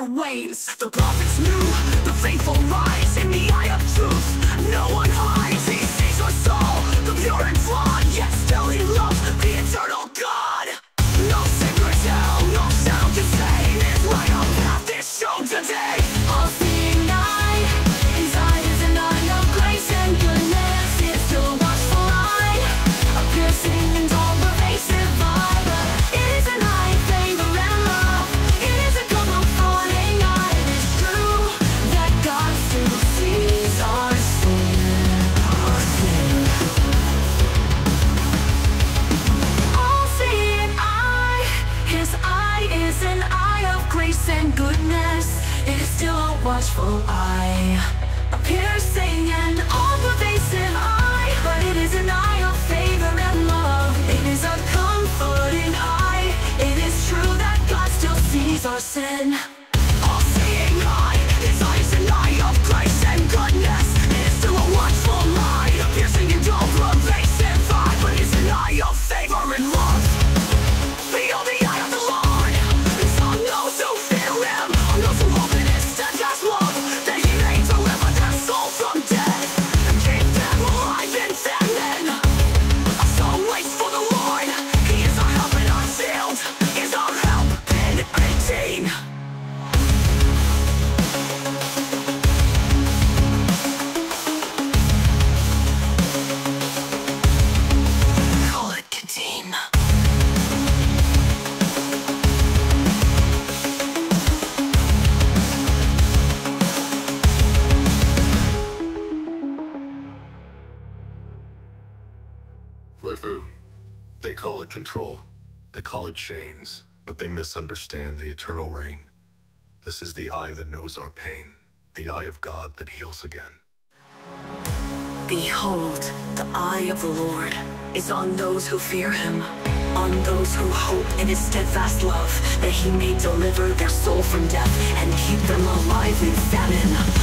The prophets knew the faithful rise in the eye of truth. No one hides. He sees our soul, the pure and flawed. Yet still he loves the watchful eye, a piercing and all-pervasive eye. But it is an eye of favor and love. It is a comforting eye. It is true that God still sees our sin. They call it control. They call it chains, but they misunderstand the eternal reign. This is the eye that knows our pain, the eye of God that heals again. Behold, the eye of the Lord is on those who fear him, on those who hope in his steadfast love, that he may deliver their soul from death and keep them alive in famine.